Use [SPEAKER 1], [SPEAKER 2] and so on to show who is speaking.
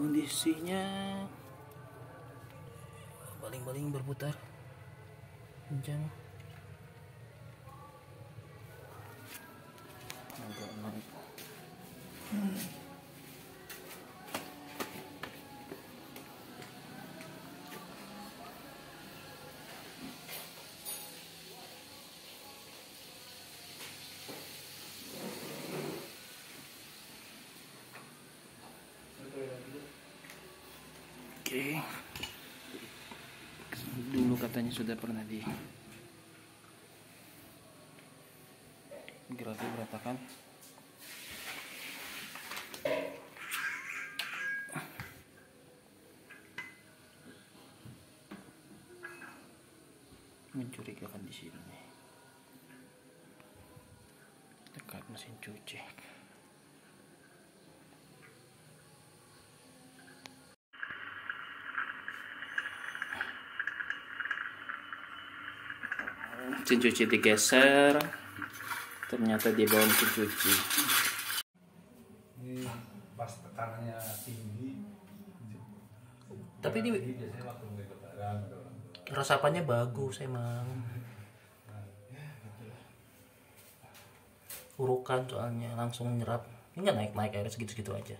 [SPEAKER 1] kondisinya. Baling-baling berputar. Kencang Oke. Dulu katanya sudah pernah di gerati beratakan. Mencurigakan di sini. Dekat mesin cuci. Mesin cuci digeser. Ternyata di bawah mesin cuci.
[SPEAKER 2] Ini pas tekanannya tinggi.
[SPEAKER 1] Tapi ini
[SPEAKER 2] tua
[SPEAKER 1] resapannya bagus emang. Urukan soalnya langsung nyerap. Ini nggak naik naik air segitu segitu aja